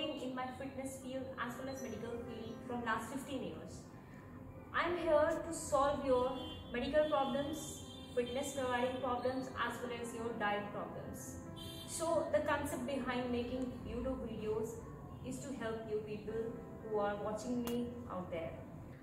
working in my fitness field as well as medical field from last 15 years. I'm here to solve your medical problems, fitness providing problems as well as your diet problems. So the concept behind making YouTube videos is to help you people who are watching me out there.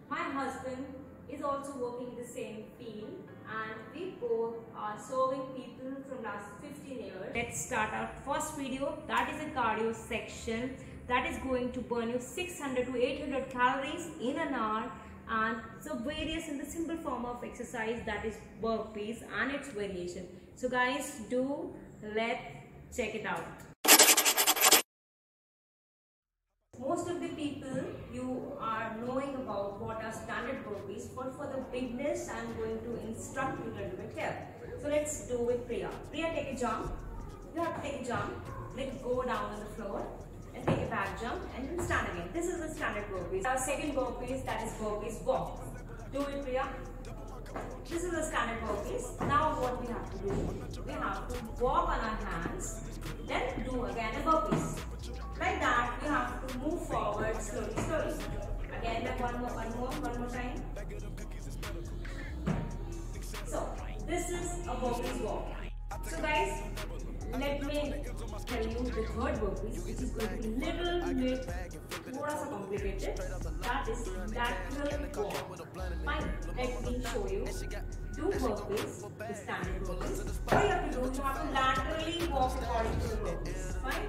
My husband is also working in the same field and we both are serving people from last 15 years. Let's start our first video that is a cardio section that is going to burn you 600 to 800 calories in an hour and so various in the simple form of exercise that is burpees and its variation. So guys do let's check it out. Most of the people you are knowing about what are standard burpees but for the beginners I'm going to instruct you a little bit here. So let's do with Priya. Priya take a jump. You have to take a jump. Let go down on the floor and take a back jump and then stand again. This is the standard burpees. Our second burpees that is burpees walk. Do it Priya. This is the standard burpees. Now what we have to do? We have to walk on our hands, then do again a burpees. Like that, we have to move forward slowly, slowly. Again, like one more, one more, one more time. So, this is a burpees walk. So guys, let me tell you the third burpees, which is going to be little bit थोड़ा सा complicated. That is lateral walk. Fine. Let me show you. Do burpees, the standard burpees. What you have to do, you have to laterally walk according to the burpees. Fine.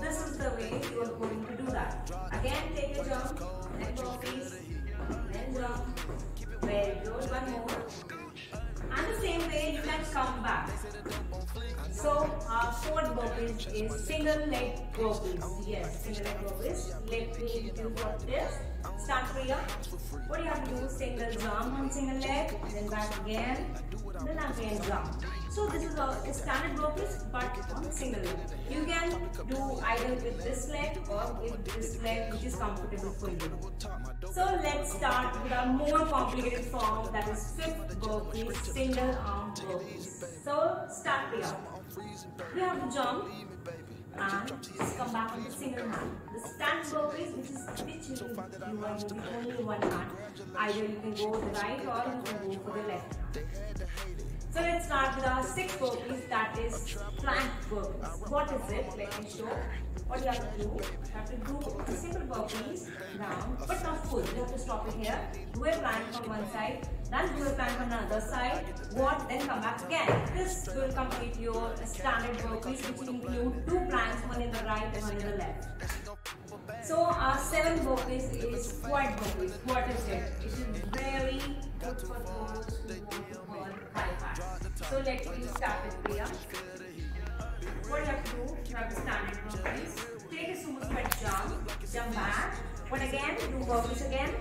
This is the way you are going to do that. Again, take a jump, then burpees, then jump. Very good. One more. And the same way you can come back. So our fourth burpees is single leg burpees. Yes, single leg burpees. Let me do what this. Start Priya. What do you have to do? Single jump on single leg, then back again, then again jump. So this is a, a standard burpees but on single leg. You can do either with this leg or with this leg which is comfortable for you. So let's start with a more complicated form that is fifth burpees, single arm burpees. So start Priya. You have to jump and come back on the single hand. The stand burpees, which is which you, you are using only one hand. Either you can go the right or you can go for the left. So let's start with our sixth burpees that is plank burpees. What is it? Let me show. What you have to do, you have to do single burpees down, but not full. You have to stop it here. Do a plank on one side, then do a plank on the other side. What? Then come back again. This will complete your standard burpees, which include two planks, one in the right and one in the left. So our seventh burpees is squat burpees. What is it? It is very good for those who want So let me start with Priya. What you have to do, you have to stand in burpees. Take a sumo squat jump, jump back. But again, do burpees again.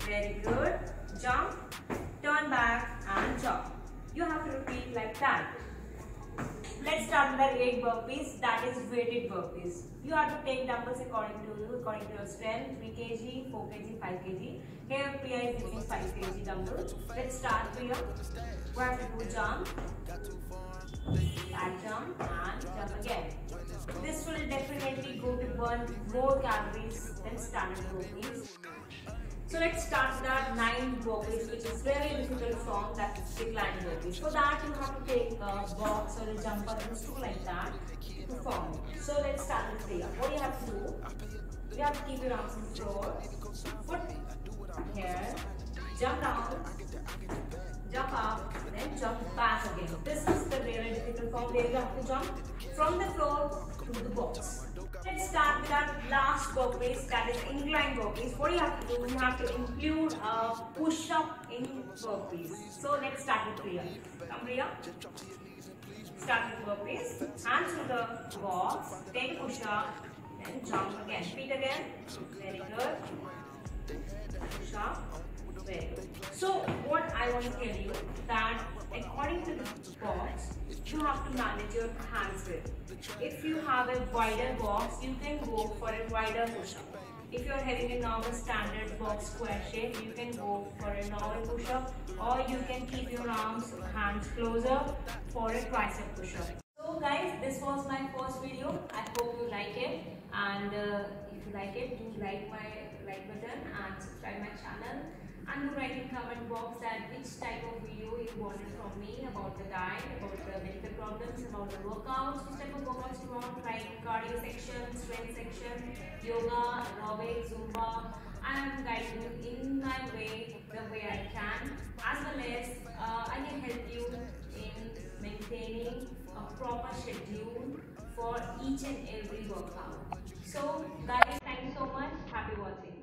Very good. Jump, turn back and jump. You have to repeat like that. Let's start with our 8 burpees, that is weighted burpees. You have to take dumbbells according to you, according to your strength, 3 kg, 4 kg, 5 kg. Here Priya is using 5 kg dumbbells. Let's start Priya. We have to do jump, back jump and jump again. This will definitely go to burn more calories than standard burpees. So let's start with our 9 burpees which is very difficult form that is decline burpees. For that you have to take a box or a jumper and stool like that to form. So let's start with Priya. What you have to do, you have to keep your arms on the floor, foot here, jump down, jump up, then jump back again. This is the very difficult form where you have to jump from the floor to the box. Let's start with our last burpees that is incline burpees. What you have to do? You have to include a push up in burpees. So let's start with Priya. Come Priya. Start with burpees. Hands to the box. Take a push up. Then jump again. Feet again. Very good. So what I want to tell you that according to the box, you have to manage your hands with. If you have a wider box, you can go for a wider push-up. If you are having a normal standard box square shape, you can go for a normal push-up or you can keep your arms, hands closer for a tricep push-up. Guys, this was my first video. I hope you like it and uh, if you like it, do like my like button and subscribe my channel and do write in comment box that which type of video you wanted from me about the diet, about the medical problems, about the workouts, which type of workouts you want, like cardio section, strength section, yoga, aerobic, zumba. I am guiding you in my way, the way I can, as well as uh, I can help you in maintaining a proper schedule for each and every workout. So guys, thanks so much. Happy watching.